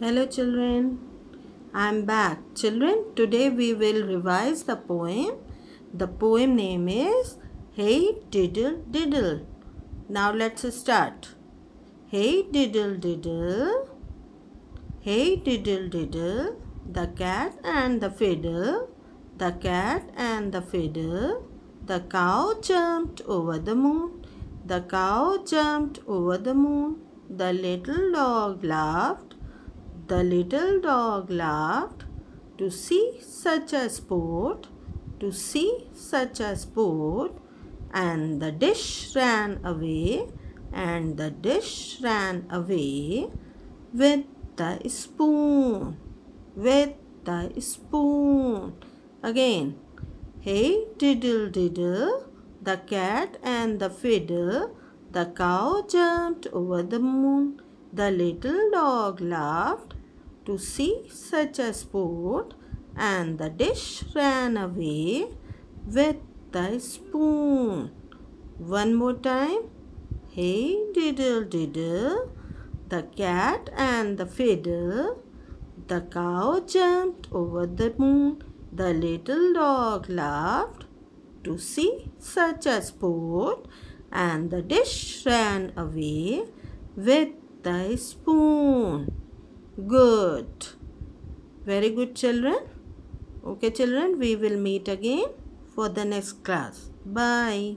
Hello children, I am back. Children, today we will revise the poem. The poem name is Hey Diddle Diddle. Now let's start. Hey diddle diddle, hey diddle diddle, the cat and the fiddle, the cat and the fiddle, the cow jumped over the moon, the cow jumped over the moon, the little dog laughed, the little dog laughed. To see such a sport, to see such a sport, and the dish ran away, and the dish ran away with the spoon, with the spoon. Again, hey diddle diddle, the cat and the fiddle, the cow jumped over the moon, the little dog laughed, to see such a sport, and the dish ran away with the spoon. One more time. Hey diddle diddle, the cat and the fiddle, the cow jumped over the moon, the little dog laughed to see such a sport, and the dish ran away with the spoon. Good. Very good children. Okay children, we will meet again for the next class. Bye.